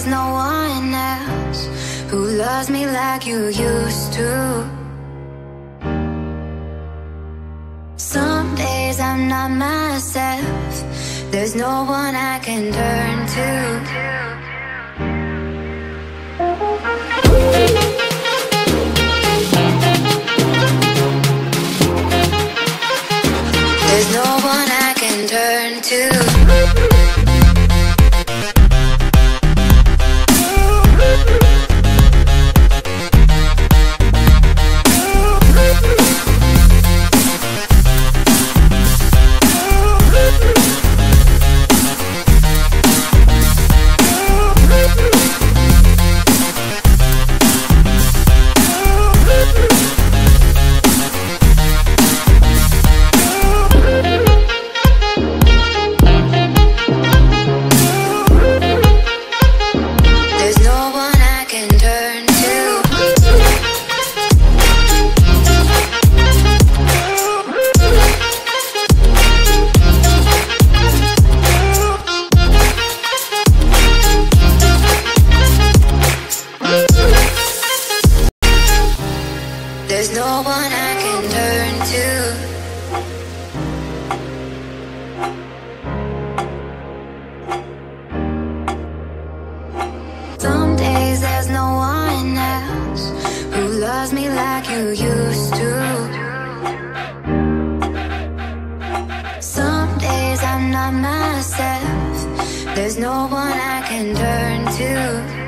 there's no one else who loves me like you used to. Some days I'm not myself, there's no one I can turn to. One I can turn to. Some days there's no one else who loves me like you used to. Some days I'm not myself. There's no one I can turn to.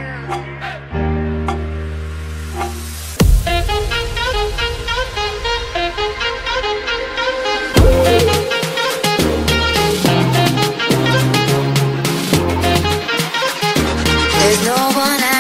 one